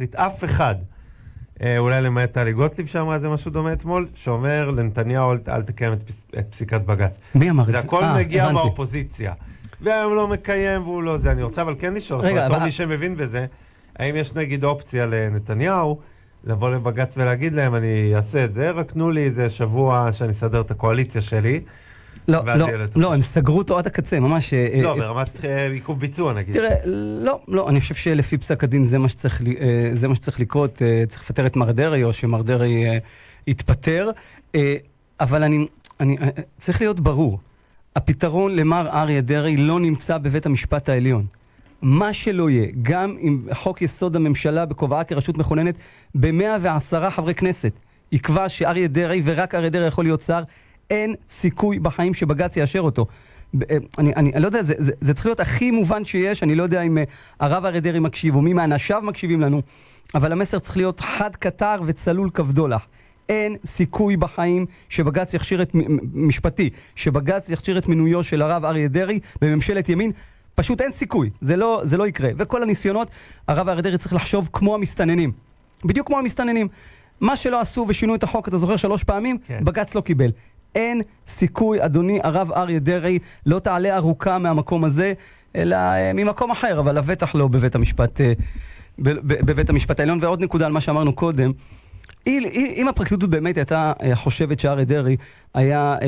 הנוכחית, אף אחד, אה, אולי למעט טלי גוטליב שאמרה איזה משהו דומה אתמול, שאומר לנתניהו אל, אל תקיים את, פס- את פסיקת בג"ץ. מי אמר את זה זה? הכל אה, מגיע הבנתי. באופוזיציה. והיום לא מקיים והוא לא זה. אני רוצה אבל כן לשאול אותך, בתור אבל- מי שמבין בזה, האם יש נגיד אופציה לנתניהו לבוא לבג"ץ ולהגיד להם, אני אעשה את זה, רק תנו לי איזה שבוע שאני אסדר את הקואליציה שלי. לא, לא. לא, הם סגרו אותו עד הקצה, ממש. אה, לא, אה, ברמת אה, עיכוב ביצוע נגיד. תראה, לא, לא, אני חושב שלפי פסק הדין זה מה שצריך, זה מה שצריך לקרות, צריך לפטר את מר דרעי או שמר דרעי יתפטר, אבל אני, אני, צריך להיות ברור, הפתרון למר אריה דרעי לא נמצא בבית המשפט העליון. מה שלא יהיה, גם אם חוק יסוד הממשלה בכובעה כרשות מכוננת ב-110 חברי כנסת יקבע שאריה דרעי ורק אריה דרעי יכול להיות שר, אין סיכוי בחיים שבג"ץ יאשר אותו. אה, אני, אני, אני לא יודע, זה, זה, זה צריך להיות הכי מובן שיש, אני לא יודע אם אה, הרב אריה דרעי מקשיב או מי מאנשיו מקשיבים לנו, אבל המסר צריך להיות חד קטר וצלול כבדולח. אין סיכוי בחיים שבג"ץ יכשיר את, משפטי, שבג"ץ יכשיר את מינויו של הרב אריה דרעי בממשלת ימין. פשוט אין סיכוי, זה לא, זה לא יקרה. וכל הניסיונות, הרב אריה דרעי צריך לחשוב כמו המסתננים. בדיוק כמו המסתננים. מה שלא עשו ושינו את החוק, אתה זוכר שלוש פעמים? כן. בג"ץ לא קיבל. אין סיכוי, אדוני הרב אריה דרעי, לא תעלה ארוכה מהמקום הזה, אלא אה, ממקום אחר, אבל לבטח לא בבית המשפט, אה, בבית המשפט העליון. ועוד נקודה על מה שאמרנו קודם, אם, הפרקליטות באמת הייתה אה, חושבת שאריה דרעי היה, אה,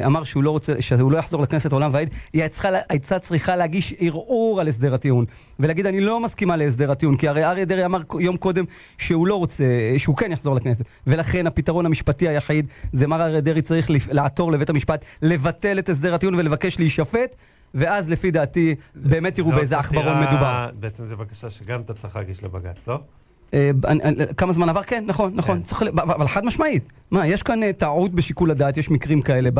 אה, אמר שהוא לא רוצה, שהוא לא יחזור לכנסת עולם ועד, היא הייתה צריכה, להגיש ערעור על הסדר הטיעון ולהגיד אני לא מסכימה להסדר הטיעון כי הרי אריה דרעי אמר יום קודם שהוא לא רוצה, שהוא כן יחזור לכנסת ולכן הפתרון המשפטי היחיד זה מר אריה דרעי צריך לעתור לבית המשפט לבטל את הסדר הטיעון ולבקש להישפט ואז לפי דעתי באמת זאת באיזה עכברון מדובר. בעצם זו בקשה שגם אתה צריך להגיש לבג"ץ, לא? אה, כמה זמן עבר? כן, נכון, נכון. כן. צריך, אבל חד משמעית. מה, יש כאן אה, טעות בשיקול הדעת, יש מקרים כאלה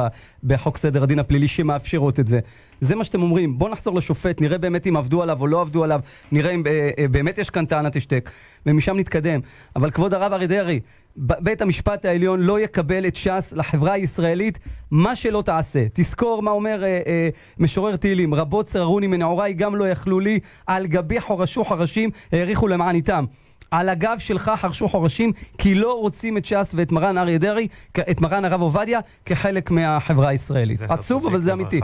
בחוק סדר הדין הפלילי שמאפשרות את זה. זה מה שאתם אומרים, בוא נחזור לשופט, נראה באמת אם עבדו עליו או לא עבדו עליו, נראה אם אה, באמת יש כאן טענת השתק, ומשם נתקדם. אבל כבוד הרב אריה דרעי, בית המשפט העליון לא יקבל את ש"ס לחברה הישראלית, מה שלא תעשה. תזכור מה אומר אה, אה, משורר תהילים, רבות צררוני מנעוריי גם לא יכלו לי, על גבי חורשו חרשים העריכו למען איתם. על הגב שלך חרשו חורשים, כי לא רוצים את ש"ס ואת מרן אריה דרעי, את מרן הרב עובדיה, כחלק מהחברה הישראלית. עצוב, אבל זה. אמיתי.